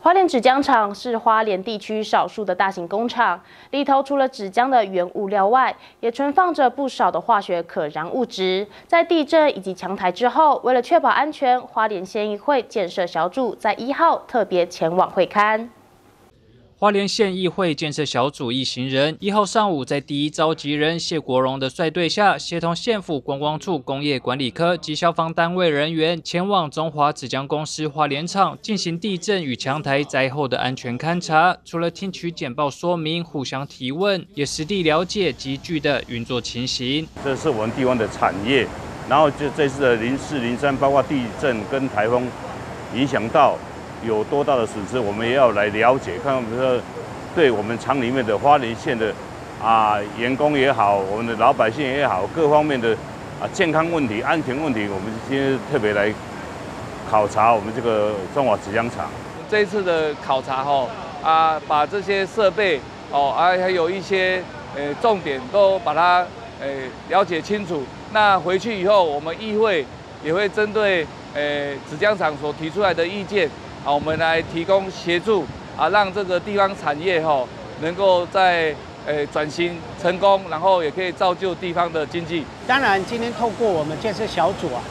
花莲纸浆厂是花莲地区少数的大型工厂，里头除了纸浆的原物料外，也存放着不少的化学可燃物质。在地震以及强台之后，为了确保安全，花莲县议会建设小组在一号特别前往会勘。花莲县议会建设小组一行人一号上午，在第一召集人谢国荣的率队下，协同县府观光处工业管理科及消防单位人员，前往中华纸浆公司花莲厂进行地震与强台灾后的安全勘查。除了听取简报说明、互相提问，也实地了解集聚的运作情形。这是我们地方的产业，然后就这次的零四零三，包括地震跟台风影响到。有多大的损失，我们也要来了解，看看比如说，对我们厂里面的花莲县的啊员工也好，我们的老百姓也好，各方面的啊健康问题、安全问题，我们今天特别来考察我们这个中华纸浆厂。这一次的考察哈啊，把这些设备哦，啊还有一些呃重点都把它呃了解清楚。那回去以后，我们议会也会针对呃纸浆厂所提出来的意见。好，我们来提供协助啊，让这个地方产业哈能够在诶转型成功，然后也可以造就地方的经济。当然，今天透过我们建设小组啊，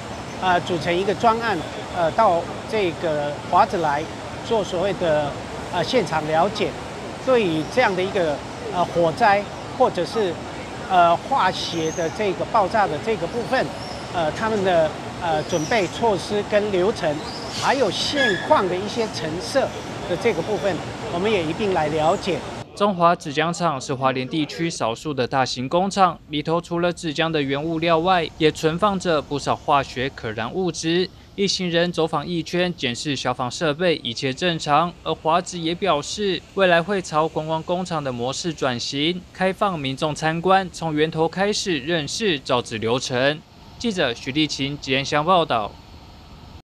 啊组成一个专案，呃，到这个华子来做所谓的呃现场了解，对于这样的一个呃火灾或者是呃化学的这个爆炸的这个部分，呃他们的呃准备措施跟流程。还有现况的一些成色的这个部分，我们也一并来了解。中华纸浆厂是华莲地区少数的大型工厂，里头除了纸浆的原物料外，也存放着不少化学可燃物质。一行人走访一圈，检视消防设备，一切正常。而华子也表示，未来会朝观光工厂的模式转型，开放民众参观，从源头开始认识造纸流程。记者徐立琴、吉安乡报道。